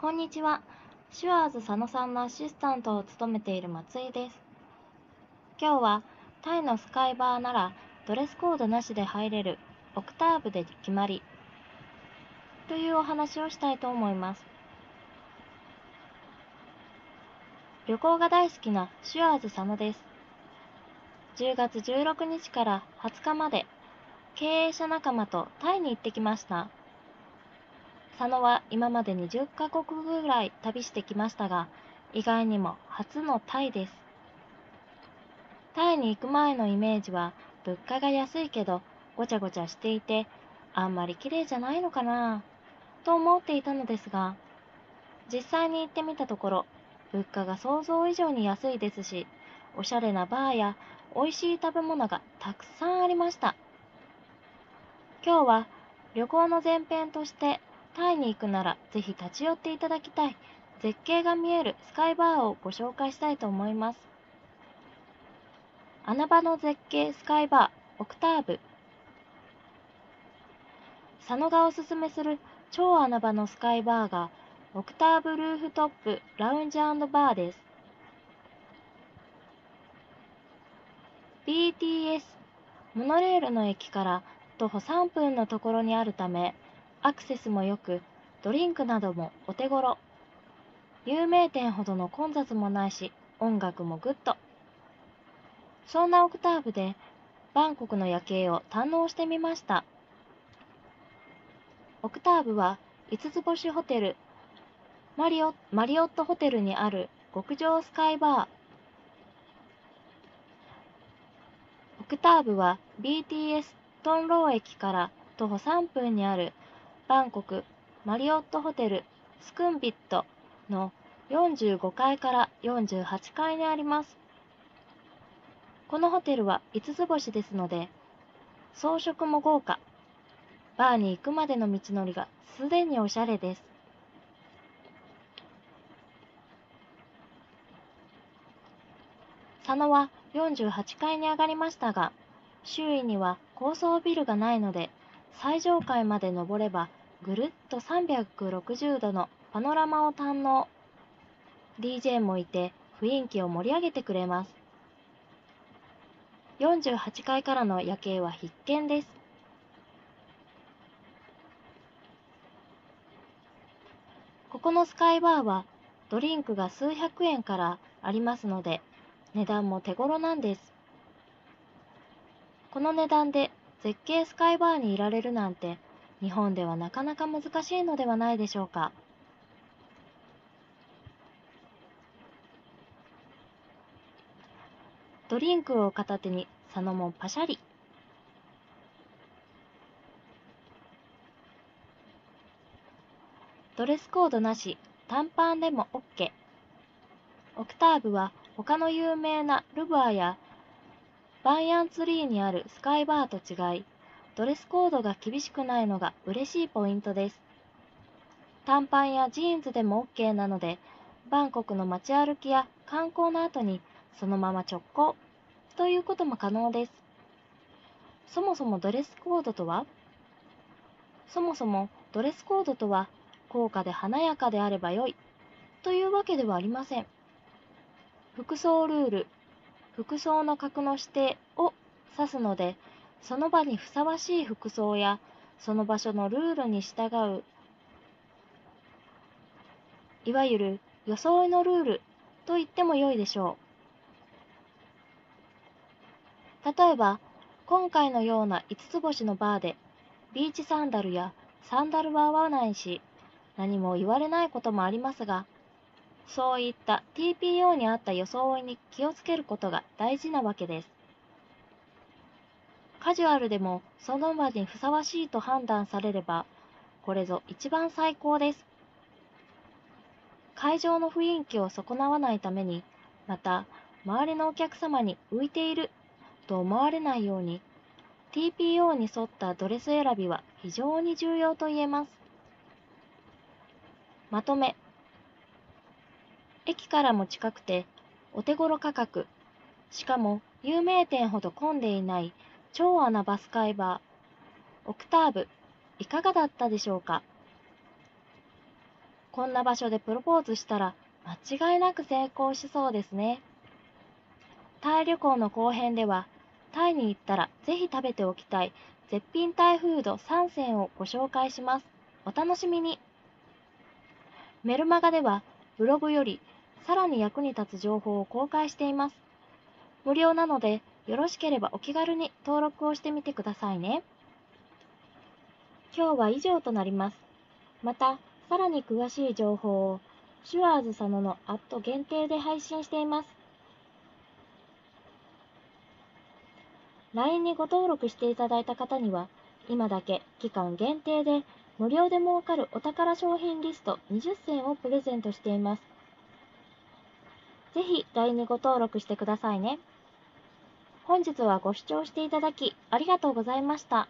こんにちは。シュアーズ佐野さんのアシスタントを務めている松井です。今日はタイのスカイバーならドレスコードなしで入れるオクターブで決まりというお話をしたいと思います。旅行が大好きなシュアーズ佐野です。10月16日から20日まで経営者仲間とタイに行ってきました。佐野は今まで20カ国ぐらい旅してきましたが、意外にも初のタイです。タイに行く前のイメージは物価が安いけどごちゃごちゃしていてあんまり綺麗じゃないのかなと思っていたのですが実際に行ってみたところ物価が想像以上に安いですしおしゃれなバーや美味しい食べ物がたくさんありました今日は旅行の前編としてタイに行くならぜひ立ち寄っていただきたい絶景が見えるスカイバーをご紹介したいと思います。穴場の絶景スカイバーオクターブ佐野がおすすめする超穴場のスカイバーがオクターブルーフトップラウンジバーです。BTS モノレールの駅から徒歩3分のところにあるためアクセスも良く、ドリンクなどもお手頃。有名店ほどの混雑もないし、音楽もグッド。そんなオクターブで、バンコクの夜景を堪能してみました。オクターブは5つ星ホテルマリオマリオットホテルにある極上スカイバー。オクターブは BTS トンロー駅から徒歩3分にあるバンコクマリオットホテルスクンビットの45階から48階にあります。このホテルは5つ星ですので、装飾も豪華。バーに行くまでの道のりがすでにおしゃれです。佐野は48階に上がりましたが、周囲には高層ビルがないので、最上階まで登ればぐるっと360度のパノラマを堪能。DJ もいて雰囲気を盛り上げてくれます。48階からの夜景は必見です。ここのスカイバーはドリンクが数百円からありますので値段も手頃なんです。この値段で絶景スカイバーにいられるなんて日本ではなかなか難しいのではないでしょうか。ドリンクを片手に佐野もパシャリ。ドレスコードなし、短パンでも OK。オクターブは他の有名なルブアやバンヤンツリーにあるスカイバーと違い、ドレスコードが厳しくないのが嬉しいポイントです。短パンやジーンズでも OK なので、バンコクの街歩きや観光の後にそのまま直行ということも可能です。そもそもドレスコードとは？そもそもドレスコードとは高価で華やかであればよいというわけではありません。服装ルール、服装の格の指定を指すので、その場にふさわしい服装やその場所のルールに従ういわゆる装いのルールと言ってもよいでしょう。例えば今回のような5つ星のバーでビーチサンダルやサンダルは合わないし何も言われないこともありますがそういった TPO に合った装いに気をつけることが大事なわけです。カジュアルでもその場にふさわしいと判断されれば、これぞ一番最高です。会場の雰囲気を損なわないために、また、周りのお客様に浮いていると思われないように、TPO に沿ったドレス選びは非常に重要と言えます。まとめ。駅からも近くて、お手頃価格、しかも有名店ほど混んでいない超穴バスカイバー、オクターブ、いかがだったでしょうか？こんな場所でプロポーズしたら間違いなく成功しそうですね。タイ旅行の後編では、タイに行ったらぜひ食べておきたい絶品タイフード3選をご紹介します。お楽しみに。メルマガではブログよりさらに役に立つ情報を公開しています。無料なのでよろしければお気軽に登録をしてみてくださいね。今日は以上となります。また、さらに詳しい情報をシュワーズ佐野のアット限定で配信しています。LINE にご登録していただいた方には、今だけ期間限定で無料で儲かるお宝商品リスト20選をプレゼントしています。ぜひ LINE にご登録してくださいね。本日はご視聴していただきありがとうございました。